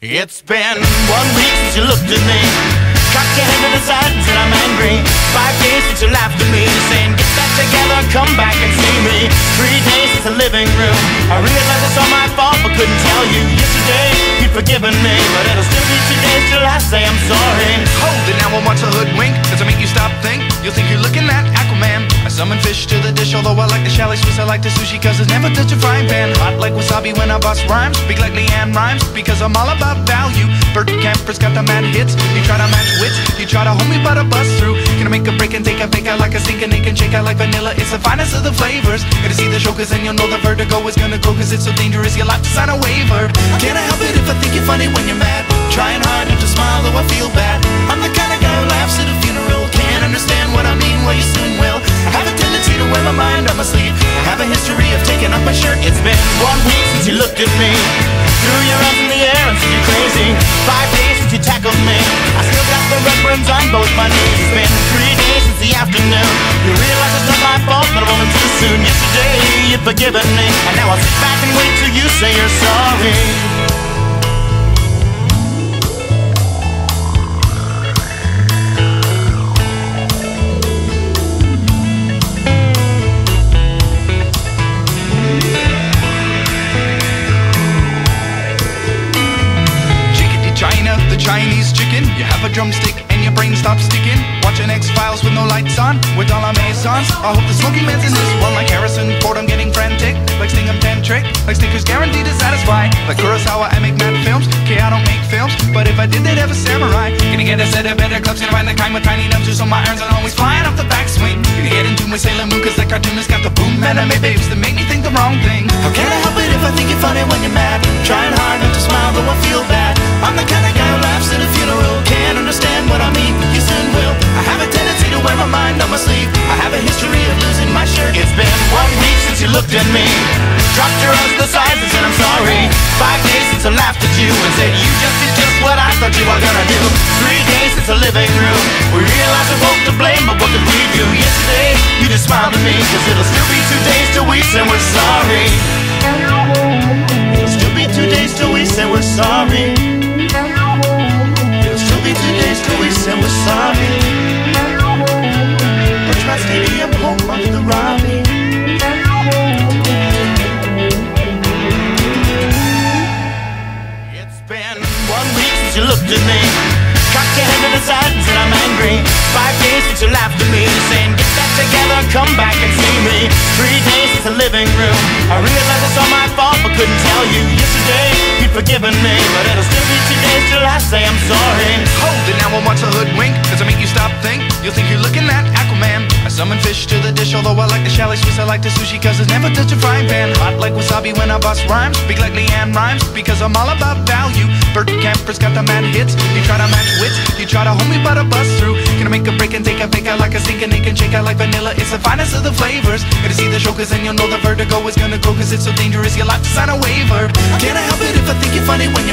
It's been one week since you looked at me. Cocked your head to the side and said I'm angry. Five days since you laughed at me Saying get back together, come back and see me. Three days since the living room. I realized it's all my fault but couldn't tell you. Yesterday forgiven me But it'll still be two days till I say I'm sorry. Hold it now, I want to hoodwink Does it make you stop think? You'll think you're looking at Aquaman. I summon fish to the dish Although I like the chalet Swiss, I like the sushi Cause it's never touch a frying pan. Hot like wasabi when I bust rhymes. Speak like LeAnn Rhymes Because I'm all about value. Bert Got the mad hits. You try to match wits, you try to hold me, but I bust through. Gonna make a break and take a fake out like a sink and can shake out like vanilla. It's the finest of the flavors. Gonna see the show, cause then you'll know the vertigo is gonna go, cause it's so dangerous. You'll have to sign a waiver. Can I help it if I think you're funny when you're mad? Trying hard not to smile, though I feel bad. Forgiven me, and now I'll sit back and wait till you say you're sorry. Chickadee China, the Chinese chicken. You have a drumstick stops sticking. Watching X-Files with no lights on. With all our maisons I hope the smoky man's in this one Like Harrison Ford I'm getting frantic. Like Sting I'm tantric Like Snickers guaranteed to satisfy. Like Kurosawa I make mad films. Okay I don't make films But if I did they'd have a samurai. Gonna get a set of better clubs Gonna find the kind with tiny numbers So my irons are always flying off the backswing. Gonna get into my Sailor Moon Cause that cartoonist got the boom anime babes That make me think the wrong thing. How can I help it if I think you're funny when you're mad looked at me. Dropped your arms the sides and said I'm sorry. Five days since I laughed at you And said you just did just what I thought you were gonna do. Three days since the living room. We realized we're both to blame But what did we do? Yesterday? You just smiled at me. Cause it'll still be One week since you looked at me. Cocked your head to the side and said I'm angry. Five days since you laughed at me Saying get back together, come back and see me. Three days since the living room. I realized it's all my fault but couldn't tell you. Yesterday you'd forgiven me But it'll still be two days till I say I'm sorry. Hold it now I want to hoodwink. Does it make you stop think? You'll think you're looking at Aquaman. I summon fish to the Although I like the chalet Swiss I like the sushi Cause it's never touch a frying pan. Hot like wasabi when I bust rhymes Speak like LeAnn rhymes Because I'm all about value. Bert Camper's got the mad hits You try to match wits You try to hold me but I bust through. Gonna make a break and take a fake out Like a sink and can shake out like vanilla It's the finest of the flavors. Gonna see the show cause then you'll know the vertigo is gonna go Cause it's so dangerous you'll have to sign a waiver Can I help it if I think you're funny when you're